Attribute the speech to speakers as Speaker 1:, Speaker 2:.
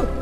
Speaker 1: 死！